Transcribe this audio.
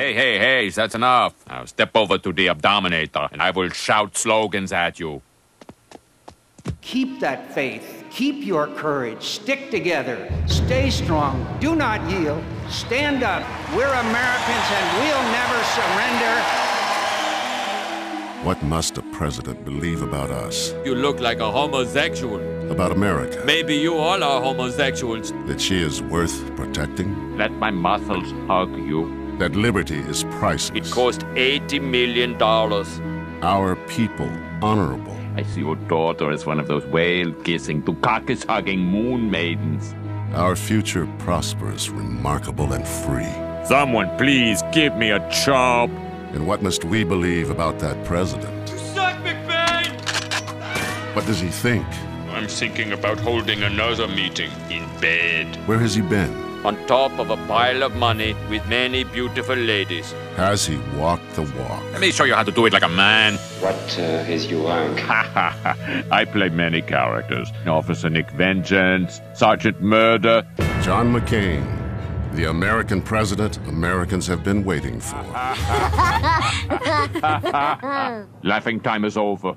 Hey, hey, hey, that's enough. Now step over to the Abdominator, and I will shout slogans at you. Keep that faith. Keep your courage. Stick together. Stay strong. Do not yield. Stand up. We're Americans and we'll never surrender. What must a president believe about us? You look like a homosexual. About America? Maybe you all are homosexuals. That she is worth protecting? Let my muscles hug you. That liberty is priceless. It cost $80 million. Our people honorable. I see your daughter as one of those whale-kissing, Dukakis-hugging moon maidens. Our future prosperous, remarkable, and free. Someone please give me a job. And what must we believe about that president? You suck, McBain! What does he think? I'm thinking about holding another meeting in bed. Where has he been? On top of a pile of money with many beautiful ladies. Has he walked the walk? Let me show you how to do it like a man. What uh, is your rank? I play many characters. Officer Nick Vengeance, Sergeant Murder. John McCain, the American president Americans have been waiting for. Laughing time is over.